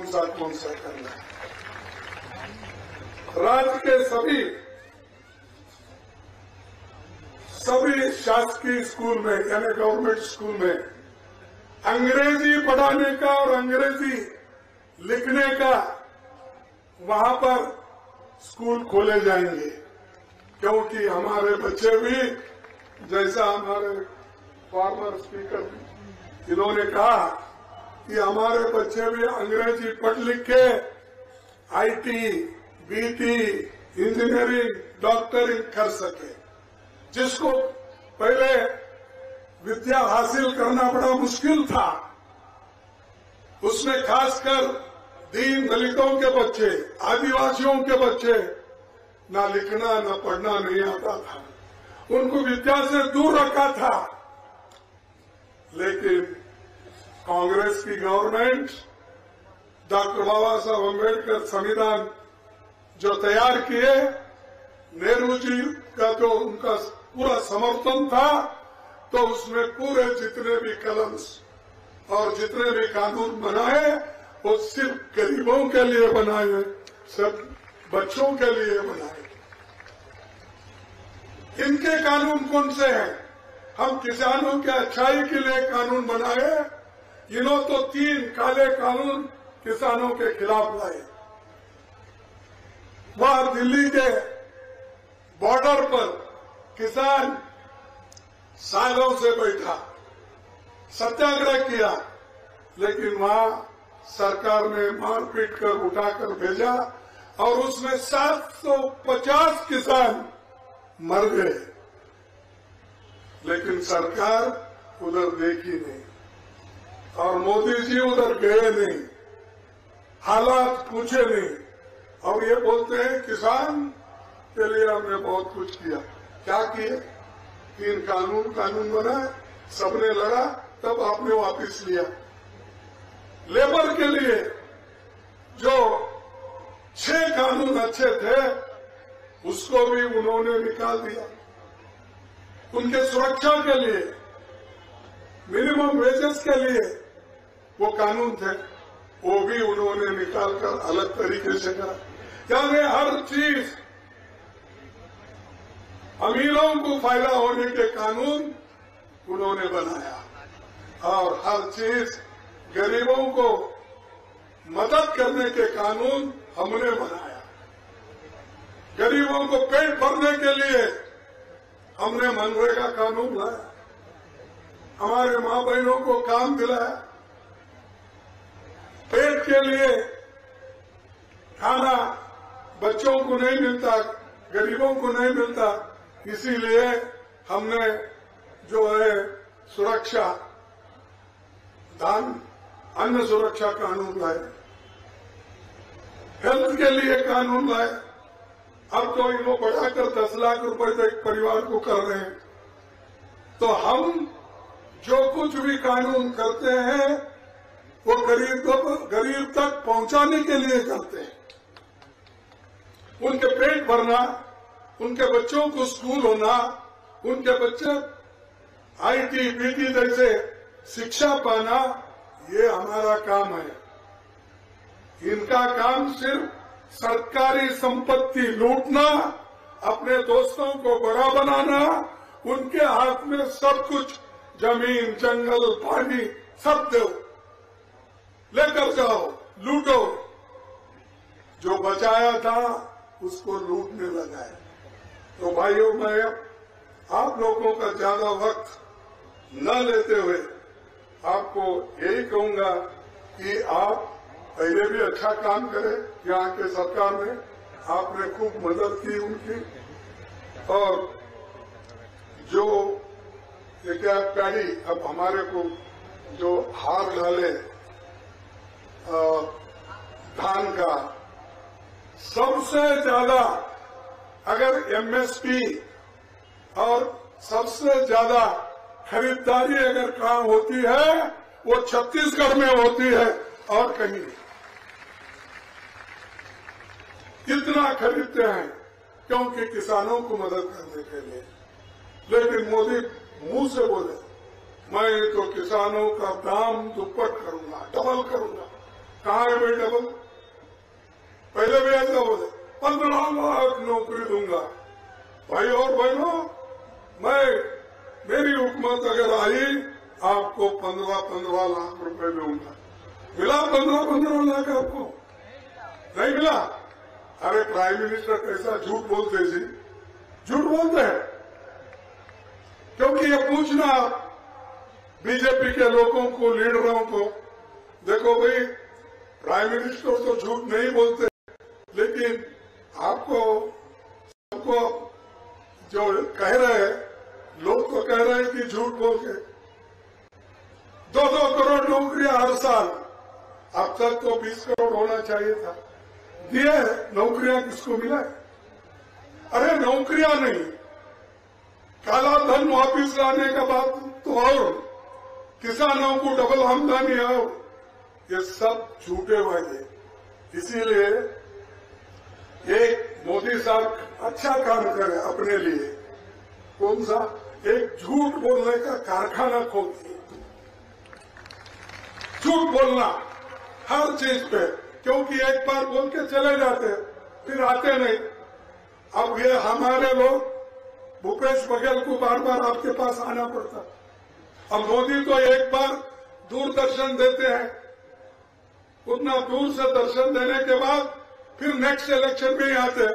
करना राज्य के सभी सभी शासकीय स्कूल में, यानी गवर्नमेंट स्कूल में, अंग्रेज़ी पढ़ाने का और अंग्रेज़ी लिखने का वहाँ पर स्कूल खोले जाएँगे। क्योंकि हमारे बच्चे भी, जैसा हमारे फॉर्मर स्पीकर इन्होंने कहा कि हमारे बच्चे भी अंग्रेज़ी पढ़ लिख के आईटी बीटी इंजीनियरिंग डॉक्टरिंग कर सके। जिसको पहले विद्या हासिल करना बड़ा मुश्किल था, उसमें खासकर दीन दलितों के बच्चे, आदिवासियों के बच्चे, ना लिखना, न पढ़ना नहीं आता था। उनको विद्या से दूर रखा था। लेकिन कांग्रेस की गवर्नमेंट, डॉक्टर बाबा साहब अंबेडकर संविधान जो तैयार किए, नेहरू जी का जो उनका पूरा समर्थन था तो उसमें पूरे जितने भी कलम्स और जितने भी कानून बनाए, वो सिर्फ़ गरीबों के लिए बनाए सब बच्चों के लिए बनाए। इनके कानून कौन से हैं? हम किसानों के अच्छाई के लिए कानून बनाए इन्हों तो तीन काले कानून किसानों के खिलाफ लाए। वहाँ दिल्ली के बॉर्डर पर किसान सालों से बैठा, सत्याग्रह किया, लेकिन वहाँ सरकार ने मारपीट कर उठाकर भेजा और उसमें 750 किसान मर गए। लेकिन सरकार उधर देखी नहीं। और मोदी जी उधर गए नहीं। हालात पूछे नहीं। और ये बोलते हैं, किसान के लिए हमने बहुत कुछ किया। क्या किए? तीन कानून कानून बना, सबने लड़ा, तब आपने वापिस लिया। लेबर के लिए जो छह कानून अच्छे थे, उसको भी उन्होंने निकाल दिया। उनके सुरक्षा के लिए, मिनिमम वेजेस के लिए वो कानून थे, वो भी उन्होंने निकालकर अलग तरीके से करा। यानी हर चीज़ अमीरों को फ़ायदा होने के कानून उन्होंने बनाया और हर चीज़ गरीबों को मदद करने के कानून हमने बनाया। गरीबों को पेट भरने के लिए हमने मनरेगा कानून लाया। हमारे माँ बहनों को काम दिलाया। के लिए खाना बच्चों को नहीं मिलता, गरीबों को नहीं मिलता। इसीलिए हमने जो है सुरक्षा, दान, अन्न सुरक्षा कानून लाए। हेल्थ के लिए कानून लाए। अब तो इनको बढ़ाकर दस लाख रुपए तक परिवार को कर रहे हैं। तो हम जो कुछ भी कानून करते हैं वो गरीब गरीब तक पहुँचाने के लिए करते हैं। उनके पेट भरना, उनके बच्चों को स्कूल होना, उनके बच्चे आईटी, बीटी जैसे शिक्षा पाना, ये हमारा काम है। इनका काम सिर्फ़ सरकारी संपत्ति लूटना, अपने दोस्तों को बड़ा बनाना, उनके हाथ में सब कुछ, ज़मीन, जंगल, पानी, सब दो लेकर जाओ, लूटो। जो बचाया था, उसको लूटने लगा है तो भाइयों, मैं आप लोगों का ज़्यादा वक्त न लेते हुए आपको यही कहूँगा कि आप पहले भी अच्छा काम करें, यहाँ के सरकार ने आपने खूब मदद की उनकी। और जो ये क्या पैडी, अब हमारे को जो हार डाले धान का सबसे ज़्यादा अगर एमएसपी और सबसे ज़्यादा खरीदारी अगर काम होती है, वो छत्तीसगढ़ में होती है और कहीं। कितना खरीदते हैं क्योंकि किसानों को मदद करने के लिए। लेकिन मोदी मुँह से बोले, मैं तो किसानों का दाम दुप्पट करूँगा डबल करूँगा। कहाँ है भाई डबल पहले भी ऐसा बोले। पंद्रह लाख नौकरी दूँगा। भाई और बहनों, मैं, मेरी हुकूमत अगर आई, आपको पंद्रह पंद्रह लाख रुपए दूँगा। मिला पंद्रह पंद्रह लाख आपको? नहीं मिला? अरे प्राइम मिनिस्टर कैसा झूठ बोलते जी? झूठ बोलते हैं? क्योंकि ये पूछना, बीजेपी के लोगों को, लीडरों को, देखो भाई प्राइम मिनिस्टर तो झूठ नहीं बोलते, लेकिन आपको सबको जो कह रहे हैं, लोग तो कह रहे हैं कि झूठ बोल के। दो दो करोड़ नौकरियाँ हर साल। अब तक तो बीस करोड़ होना चाहिए था। दिए नौकरियाँ किसको मिला है? अरे नौकरियाँ नहीं। काला धन वापिस लाने का बात तो और। किसानों को डबल आमदनी आओ ये सब झूठे वादे इसीलिए मोदी साहब अच्छा काम करे, अपने लिए। कौन सा? एक झूठ बोलने का कारखाना खोल झूठ बोलना हर चीज़ पे, क्योंकि एक बार बोल के चले जाते, फिर आते नहीं। अब ये हमारे लोग, भूपेश बघेल को बार बार आपके पास आना पड़ता। अब मोदी तो एक बार दूरदर्शन देते हैं। उतना दूर से दर्शन देने के बाद फिर नेक्स्ट इलेक्शन में ही आते।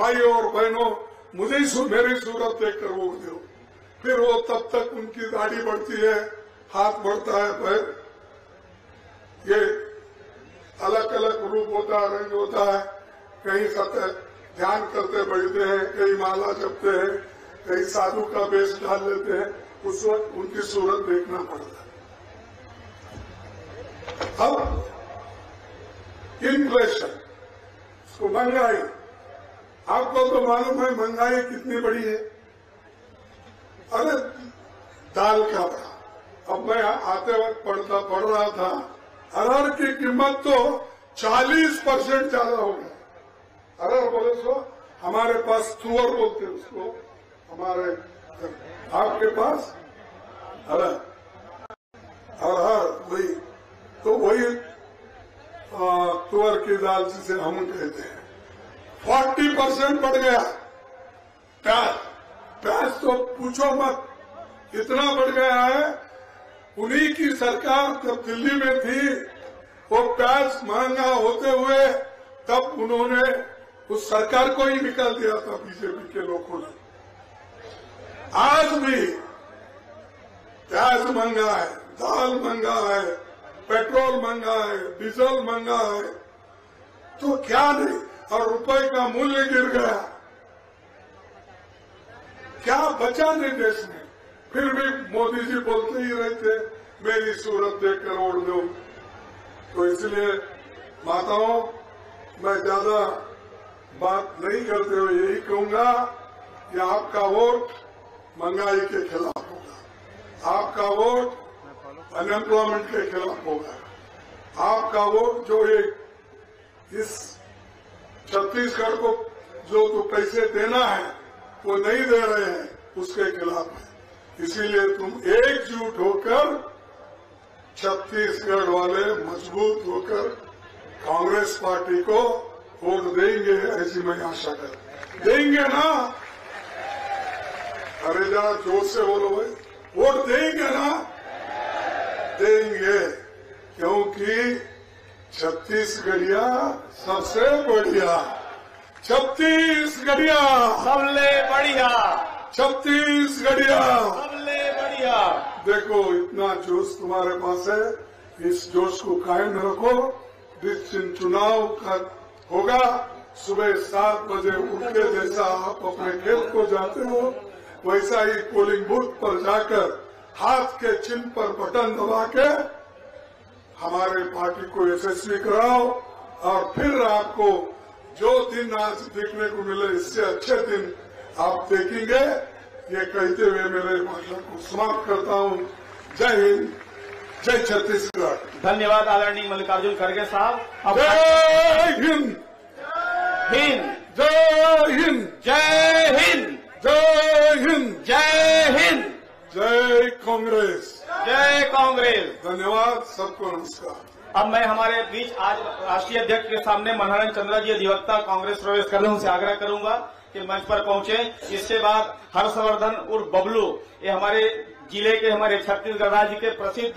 भाइयों और बहनों, मुझे ही मेरी सूरत देखकर वोट दो फिर वो तब तक उनकी दाढ़ी बढ़ती है, हाथ बढ़ता है पैर ये अलग अलग रूप होता है, रंग होता है। कहीं सत्य ध्यान करते बैठते हैं, कहीं माला जपते हैं, कहीं साधु का वेश डाल लेते हैं, उस वक्त उनकी सूरत देखना पड़ता है। अब इन्फ्लेशन उसको महँगाई आपको तो मालूम है महँगाई कितनी बड़ी है। अरे, दाल का था। अब मैं आते वक्त पढ़ता, पढ़ रहा था। अरहर की कीमत तो 40 परसेंट ज़्यादा हो गया अरहर बोले, सो, हमारे पास तुअर बोलते उसको। हमारे आपके पास? अरहर। अरहर, वही। तो वही तुअर की दाल जिसे हम कहते हैं। फोर्टी परसेंट बढ़ गया। प्याज प्याज तो पूछो मत, इतना बढ़ गया है, उन्हीं की सरकार जब दिल्ली में थी, वो प्याज महँगा होते हुए तब उन्होंने उस सरकार को ही निकाल दिया था बीजेपी के लोगों ने। आज भी प्याज महँगा है, दाल महँगा है, पेट्रोल महँगा है, डीजल महँगा है तो क्या नहीं? और रुपए का मूल्य गिर गया। क्या बचा नहीं देश में? फिर भी मोदी जी बोलते ही रहते, मेरी सूरत देखकर ओढ़ दो। तो इसलिए, माताओं, मैं ज़्यादा बात नहीं करते हुए यही कहूँगा कि आपका वोट महँगाई के खिलाफ होगा। आपका वोट अनएम्प्लॉयमेंट के खिलाफ होगा। आपका वोट जो एक इस छत्तीसगढ़ को जो तो पैसे देना है, वो नहीं दे रहे हैं, उसके खिलाफ है। इसीलिए तुम एकजुट होकर छत्तीसगढ़ वाले मज़बूत होकर कांग्रेस पार्टी को वोट देंगे, ऐसी मैं आशा कर देंगे ना? अरे जरा ज़ोर से बोलो भाई। वोट देंगे ना देंगे क्योंकि छत्तीसगढ़िया सबसे बढ़िया। छत्तीसगढ़िया। सबले बढ़िया। छत्तीसगढ़िया। सबले बढ़िया। देखो इतना जोश तुम्हारे पास है इस जोश को कायम रखो। जिस दिन चुनाव का होगा। सुबह सात बजे उठ के जैसा आप अपने खेत को जाते हो वैसा ही पोलिंग बूथ पर जाकर हाथ के चिन्ह पर बटन दबा के हमारे पार्टी को यशस्वी कराओ और फिर आपको जो दिन आज देखने को मिले इससे अच्छे दिन आप देखेंगे। ये कहते हुए मेरे भाषण को समाप्त करता हूँ। जय हिंद जय छत्तीसगढ़। धन्यवाद आदरणीय मल्लिकार्जुन खड़गे साहब। जय हिंद। हिंद। जय हिंद। जय हिंद। जय हिंद। जय हिंद। जय कांग्रेस। जय कांग्रेस। धन्यवाद सबको नमस्कार। अब मैं हमारे बीच आज राष्ट्रीय अध्यक्ष के सामने मनोहरण चंद्रा जी अधिवक्ता कांग्रेस प्रवेश कर रहे हैं उनसे आग्रह करूँगा कि मंच पर पहुँचे। इसके बाद हर्षवर्धन उर्फ़ बबलू ये हमारे ज़िले के हमारे छत्तीसगढ़ राज्य के प्रसिद्ध